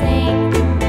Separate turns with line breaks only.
sing.